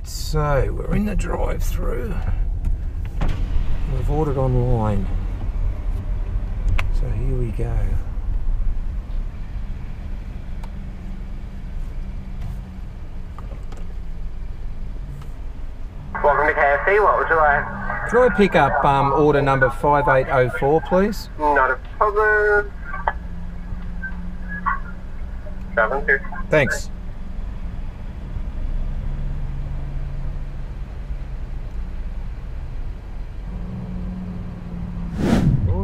Right, so we're in the drive-through. We've ordered online. So here we go. Welcome to KFC. What would you like? Can I pick up um, order number 5804, please? Not a problem. Seven two. Thanks.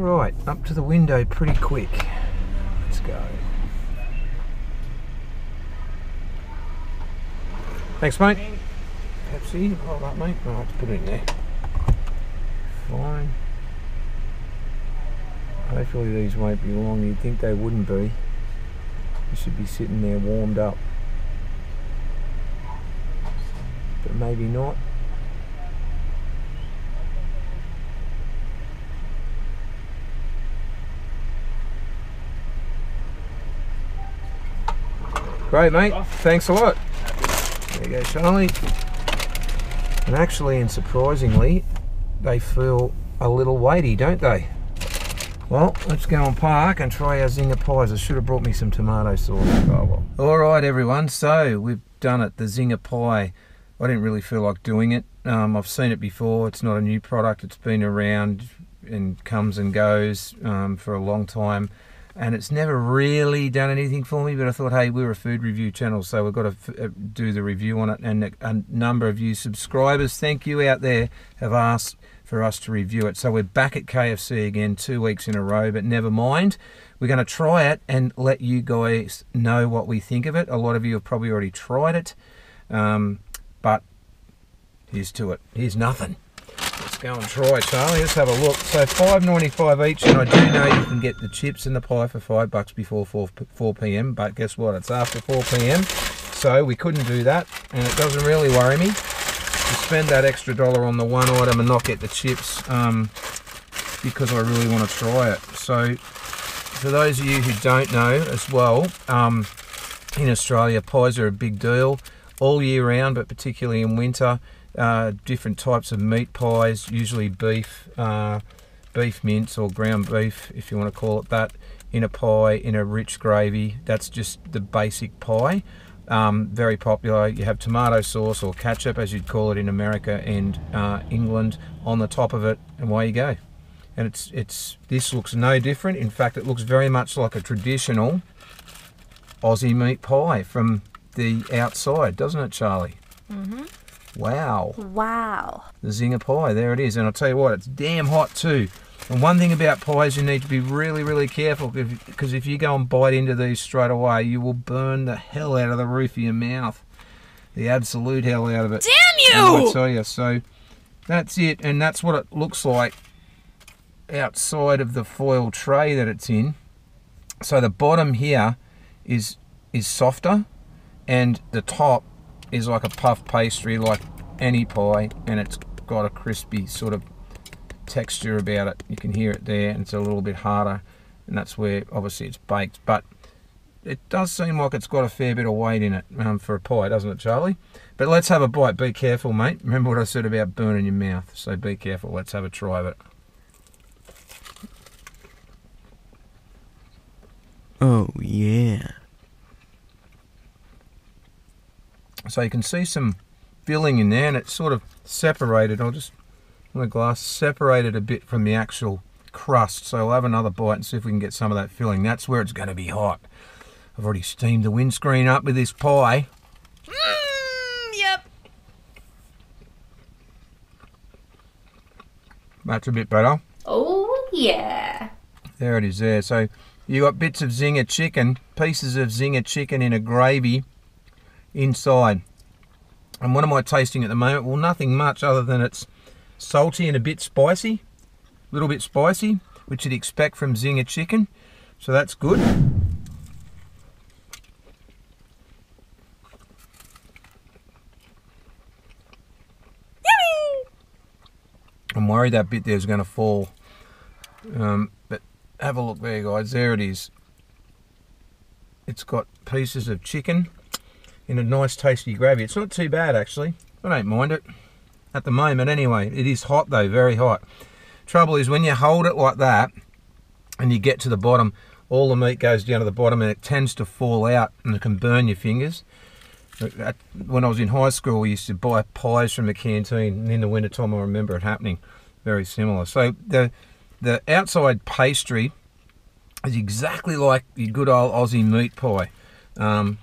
Right, up to the window pretty quick. Let's go. Thanks, mate. Pepsi, hold that, mate. To put it in there. Fine. Hopefully these won't be long. You'd think they wouldn't be. You should be sitting there warmed up. But maybe not. Great, mate. Thanks a lot. There you go, Charlie. And actually, and surprisingly, they feel a little weighty, don't they? Well, let's go and park and try our zinger pies. I should have brought me some tomato sauce. Oh well. All right, everyone. So we've done it. The zinger pie. I didn't really feel like doing it. Um, I've seen it before. It's not a new product. It's been around and comes and goes um, for a long time. And it's never really done anything for me. But I thought, hey, we're a food review channel, so we've got to uh, do the review on it. And a, a number of you subscribers, thank you out there, have asked for us to review it. So we're back at KFC again two weeks in a row, but never mind. We're going to try it and let you guys know what we think of it. A lot of you have probably already tried it, um, but here's to it. Here's nothing. Let's go and try, Charlie. Let's have a look. So five ninety five each, and I do know you can get the chips and the pie for five bucks before four four p.m. But guess what? It's after four p.m. So we couldn't do that, and it doesn't really worry me to spend that extra dollar on the one item and not get the chips um, because I really want to try it. So, for those of you who don't know as well, um, in Australia, pies are a big deal all year round, but particularly in winter. Uh, different types of meat pies, usually beef, uh, beef mince or ground beef, if you want to call it that, in a pie in a rich gravy. That's just the basic pie. Um, very popular. You have tomato sauce or ketchup, as you'd call it in America and uh, England, on the top of it, and away you go. And it's it's this looks no different. In fact, it looks very much like a traditional Aussie meat pie from the outside, doesn't it, Charlie? Mm-hmm. Wow, Wow. the zinger pie. There it is. And I'll tell you what, it's damn hot too. And one thing about pies, you need to be really, really careful because if you go and bite into these straight away, you will burn the hell out of the roof of your mouth. The absolute hell out of it. Damn you! I tell you. So that's it, and that's what it looks like outside of the foil tray that it's in. So the bottom here is is softer, and the top is like a puff pastry, like any pie, and it's got a crispy sort of texture about it. You can hear it there, and it's a little bit harder, and that's where obviously it's baked, but. It does seem like it's got a fair bit of weight in it um, for a pie, doesn't it, Charlie? But let's have a bite. Be careful, mate. Remember what I said about burning your mouth. So be careful. Let's have a try of it. Oh, yeah. So you can see some filling in there, and it's sort of separated. I'll just on the glass separated a bit from the actual crust. So I'll have another bite and see if we can get some of that filling. That's where it's going to be hot. I've already steamed the windscreen up with this pie. Mm, yep. That's a bit better. Oh, yeah. There it is there. So you got bits of zinger chicken, pieces of zinger chicken in a gravy inside. And what am I tasting at the moment? Well, nothing much other than it's salty and a bit spicy. A little bit spicy, which you'd expect from zinger chicken. So that's good. I'm worried that bit there is going to fall. Um, but have a look there, guys. There it is. It's got pieces of chicken in a nice, tasty gravy. It's not too bad, actually. I don't mind it at the moment anyway. It is hot though, very hot. Trouble is when you hold it like that and you get to the bottom, all the meat goes down to the bottom and it tends to fall out and it can burn your fingers. When I was in high school, we used to buy pies from the canteen, and in the wintertime, I remember it happening. Very similar. So the the outside pastry is exactly like the good old Aussie meat pie, um,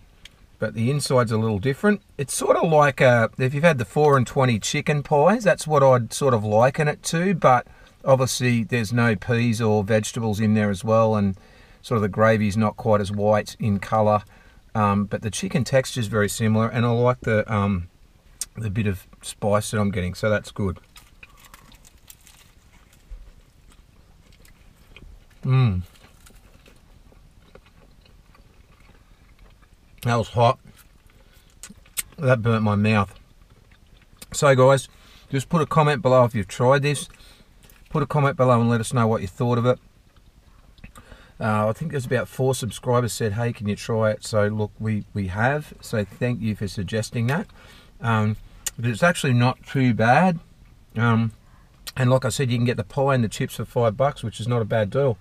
but the inside's a little different. It's sort of like uh if you've had the four and twenty chicken pies, that's what I'd sort of liken it to. But obviously, there's no peas or vegetables in there as well, and sort of the gravy's not quite as white in colour. Um, but the chicken texture is very similar, and I like the um, the bit of spice that I'm getting, so that's good. Mmm. That was hot. That burnt my mouth. So, guys, just put a comment below if you've tried this. Put a comment below and let us know what you thought of it. Uh, I think there's about four subscribers said, "Hey, can you try it?" So look, we we have. So thank you for suggesting that. Um, but it's actually not too bad. Um, and like I said, you can get the pie and the chips for five bucks, which is not a bad deal.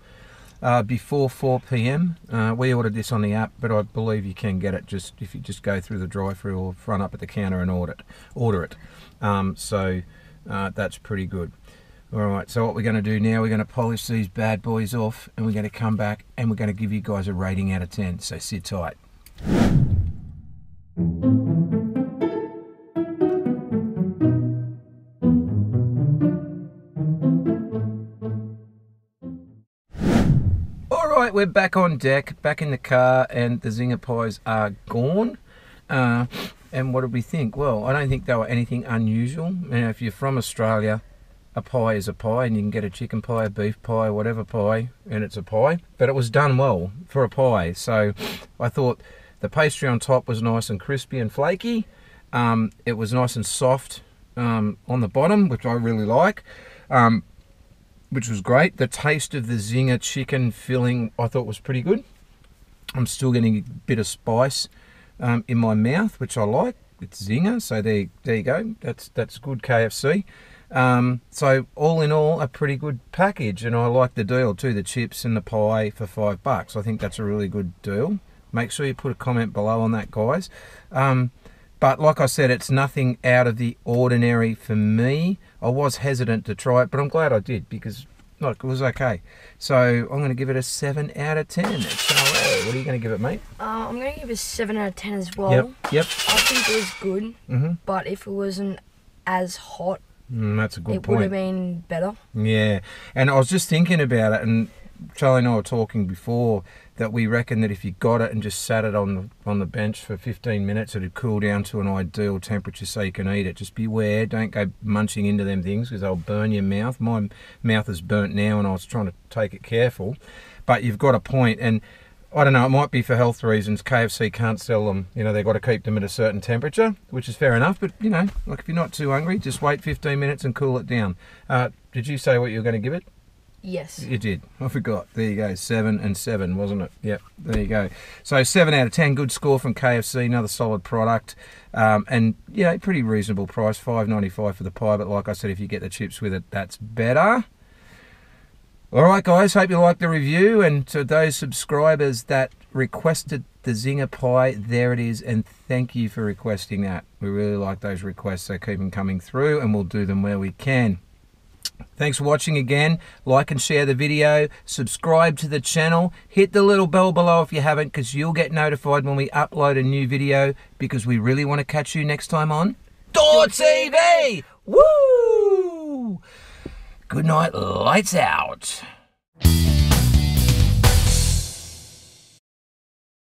Uh, before 4 p.m. Uh, we ordered this on the app, but I believe you can get it just if you just go through the drive-through or front up at the counter and order it. Order it. Um, so uh, that's pretty good. All right, so what we're going to do now, we're going to polish these bad boys off and we're going to come back and we're going to give you guys a rating out of 10. So sit tight. Right, we're back on deck, back in the car, and the zinger pies are gone. Uh, and what did we think? Well, I don't think they were anything unusual. You know, if you're from Australia, a pie is a pie, and you can get a chicken pie, a beef pie, whatever pie, and it's a pie. But it was done well for a pie. So I thought the pastry on top was nice and crispy and flaky. Um, it was nice and soft um, on the bottom, which I really like. Um, which was great. The taste of the zinger chicken filling I thought was pretty good. I'm still getting a bit of spice um, in my mouth, which I like. It's zinger, so there, there you go. That's that's good KFC. Um, so all in all, a pretty good package, and I like the deal too. The chips and the pie for five bucks. I think that's a really good deal. Make sure you put a comment below on that, guys. Um, but like I said, it's nothing out of the ordinary for me. I was hesitant to try it, but I'm glad I did because look, it was okay. So I'm going to give it a 7 out of 10. XLA. What are you going to give it, mate? Uh, I'm going to give it a 7 out of 10 as well. Yep, yep. I think it was good, Mhm. but if it wasn't as hot, Mm, that's a good it would have been better. Yeah, and I was just thinking about it, and Charlie and I were talking before that we reckon that if you got it and just sat it on the on the bench for 15 minutes, it'd cool down to an ideal temperature so you can eat it. Just beware, don't go munching into them things because they'll burn your mouth. My mouth is burnt now, and I was trying to take it careful. But you've got a point, and I don't know. It might be for health reasons. KFC can't sell them. You know, they've got to keep them at a certain temperature, which is fair enough. But you know, like if you're not too hungry, just wait 15 minutes and cool it down. Uh, did you say what you were going to give it? Yes. You did. I forgot. There you go. Seven and seven, wasn't it? Yep. There you go. So seven out of ten. Good score from KFC. Another solid product, um, and yeah, pretty reasonable price. Five ninety five for the pie. But like I said, if you get the chips with it, that's better. All right, guys. Hope you liked the review, and to those subscribers that requested the zinger pie, there it is. And thank you for requesting that. We really like those requests, so keep them coming through, and we'll do them where we can. Thanks for watching again. Like and share the video. Subscribe to the channel. Hit the little bell below if you haven't because you'll get notified when we upload a new video because we really want to catch you next time on DAW TV. Woo! Good night. Lights out.